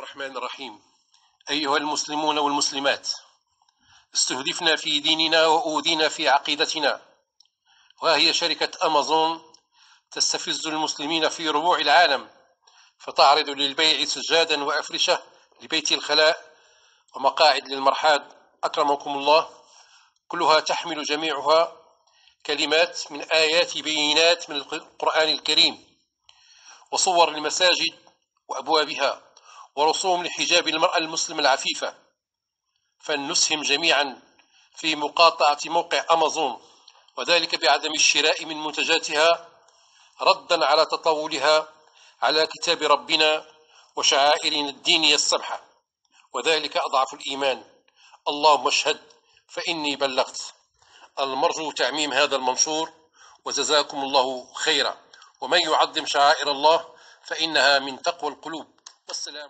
الرحمن الرحيم. أيها المسلمون والمسلمات استهدفنا في ديننا وأودينا في عقيدتنا وهي شركة أمازون تستفز المسلمين في ربوع العالم فتعرض للبيع سجادا وأفرشة لبيت الخلاء ومقاعد للمرحاض. أكرمكم الله. كلها تحمل جميعها كلمات من آيات بينات من القرآن الكريم وصور المساجد وأبوابها. ورسوم لحجاب المرأة المسلمة العفيفة. فلنسهم جميعا في مقاطعة موقع أمازون وذلك بعدم الشراء من منتجاتها ردا على تطاولها على كتاب ربنا وشعائرنا الدينية السمحة وذلك أضعف الإيمان. اللهم اشهد فإني بلغت. المرجو تعميم هذا المنشور وجزاكم الله خيرا. ومن يعظم شعائر الله فإنها من تقوى القلوب. والسلام